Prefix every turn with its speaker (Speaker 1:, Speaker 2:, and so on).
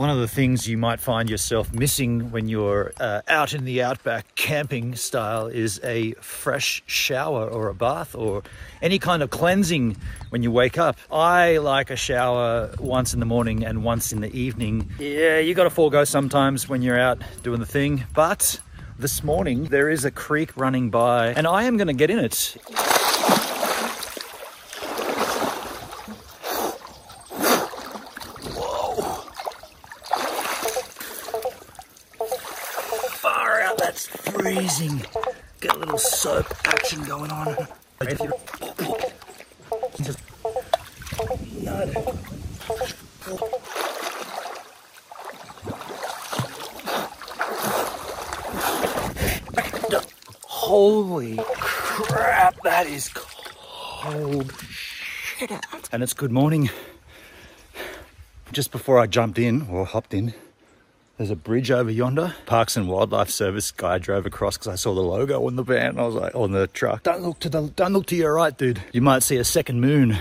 Speaker 1: One of the things you might find yourself missing when you're uh, out in the outback camping style is a fresh shower or a bath or any kind of cleansing when you wake up. I like a shower once in the morning and once in the evening. Yeah, you got to forego sometimes when you're out doing the thing, but this morning there is a creek running by and I am going to get in it. far out. That's freezing. Get a little soap action going on. Holy crap, that is cold. And it's good morning. Just before I jumped in or hopped in, there's a bridge over yonder. Parks and Wildlife Service guy drove across because I saw the logo on the van. I was like, on the truck. Don't look to the, don't look to your right, dude. You might see a second moon.